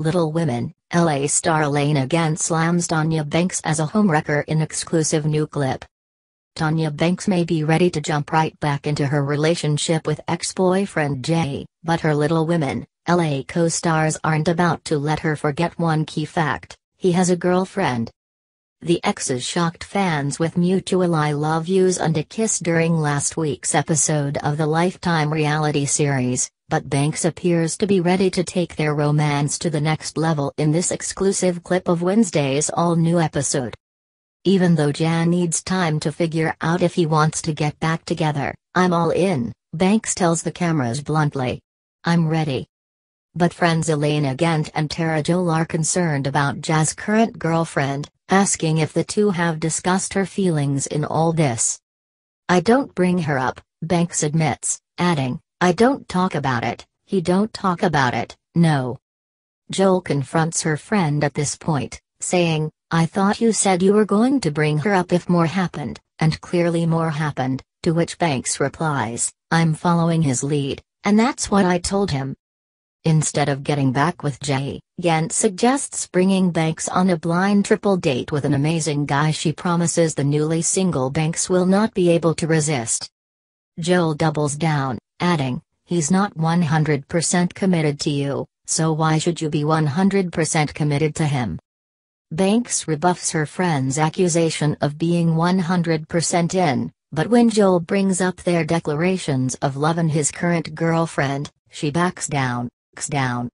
Little Women, LA star Elena Gant slams Tonya Banks as a homewrecker in exclusive new clip. Tonya Banks may be ready to jump right back into her relationship with ex-boyfriend Jaa, but her Little Women, LA co-stars aren't about to let her forget one key fact, he has a girlfriend. The exes shocked fans with mutual I love yous and a kiss during last week's episode of the Lifetime reality series, but Banks appears to be ready to take their romance to the next level in this exclusive clip of Wednesday's all-new episode. Even though Jaa needs time to figure out if he wants to get back together, I'm all in, Banks tells the cameras bluntly. I'm ready. But friends Elena Gant and Terra Jole are concerned about Jaa's current girlfriend, asking if the two have discussed her feelings in all this. I don't bring her up, Banks admits, adding, I don't talk about it, he don't talk about it, no. Jole confronts her friend at this point, saying, I thought you said you were going to bring her up if more happened, and clearly more happened, to which Banks replies, I'm following his lead, and that's what I told him. Instead of getting back with Jaa, Gant suggests bringing Banks on a blind triple date with an amazing guy she promises the newly single Banks will not be able to resist. Jole doubles down, adding, He's not 100% committed to you, so why should you be 100% committed to him? Banks rebuffs her friend's accusation of being 100% in, but when Jole brings up their declarations of love and his current girlfriend, she backs down, down.